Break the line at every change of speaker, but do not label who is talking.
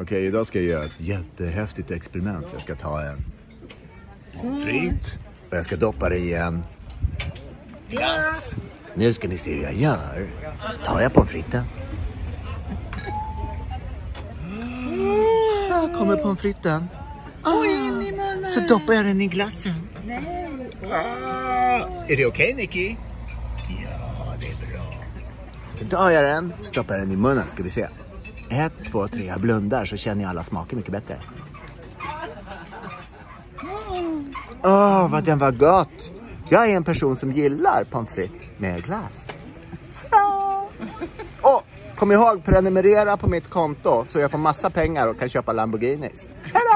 Okej, idag ska jag göra ett jättehäftigt experiment. Jag ska ta en frites och jag ska doppa det i en glass. Nu ska ni se hur jag gör. Tar jag pommes fritesen. Här kommer pommes fritesen. Ah, så doppar jag den i glassen. Ah, är det okej Nicky? Ja, det är bra. Sen tar jag den, stoppar den i munnen. Ska vi se. Ett, två, tre. Jag blundar så känner jag alla smaker mycket bättre. Åh, vad den var gott! Jag är en person som gillar pommes frites med glass. Och kom ihåg, prenumerera på mitt konto så jag får massa pengar och kan köpa Lamborghinis. Hello!